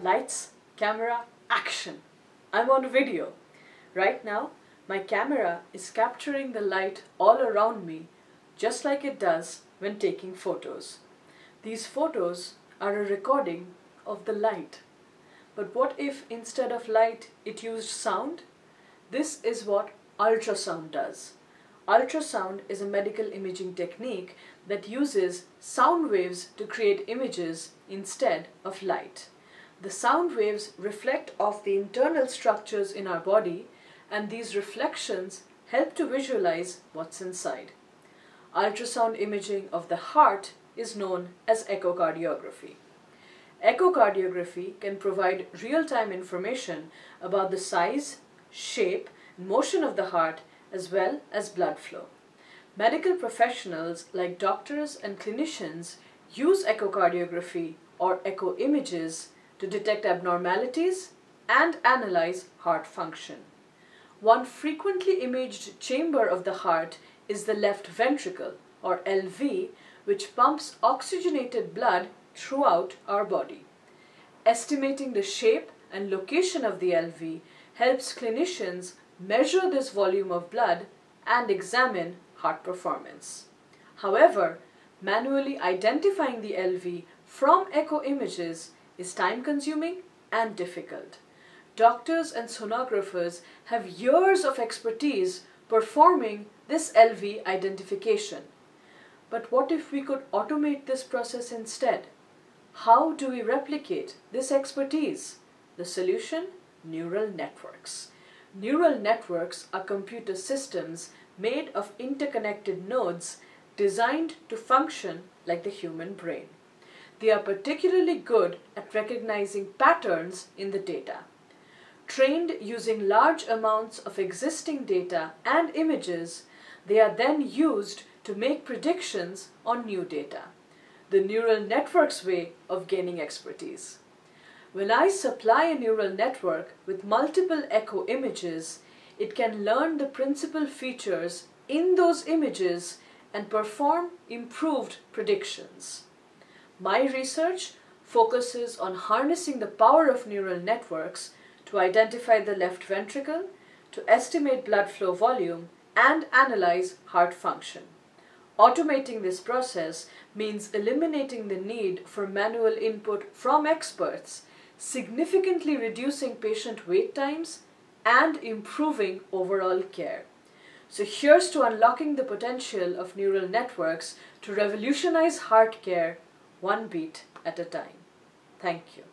Lights, camera, action. I'm on video. Right now, my camera is capturing the light all around me, just like it does when taking photos. These photos are a recording of the light. But what if instead of light it used sound? This is what ultrasound does. Ultrasound is a medical imaging technique that uses sound waves to create images instead of light. The sound waves reflect off the internal structures in our body and these reflections help to visualize what's inside. Ultrasound imaging of the heart is known as echocardiography. Echocardiography can provide real-time information about the size, shape, and motion of the heart as well as blood flow. Medical professionals like doctors and clinicians use echocardiography or echo images to detect abnormalities and analyze heart function. One frequently imaged chamber of the heart is the left ventricle or LV which pumps oxygenated blood throughout our body. Estimating the shape and location of the LV helps clinicians measure this volume of blood and examine heart performance. However, manually identifying the LV from echo images is time consuming and difficult. Doctors and sonographers have years of expertise performing this LV identification. But what if we could automate this process instead? How do we replicate this expertise? The solution? Neural networks. Neural networks are computer systems made of interconnected nodes designed to function like the human brain. They are particularly good at recognizing patterns in the data. Trained using large amounts of existing data and images, they are then used to make predictions on new data. The neural network's way of gaining expertise. When I supply a neural network with multiple echo images, it can learn the principal features in those images and perform improved predictions. My research focuses on harnessing the power of neural networks to identify the left ventricle, to estimate blood flow volume, and analyze heart function. Automating this process means eliminating the need for manual input from experts significantly reducing patient wait times and improving overall care. So here's to unlocking the potential of neural networks to revolutionize heart care one beat at a time. Thank you.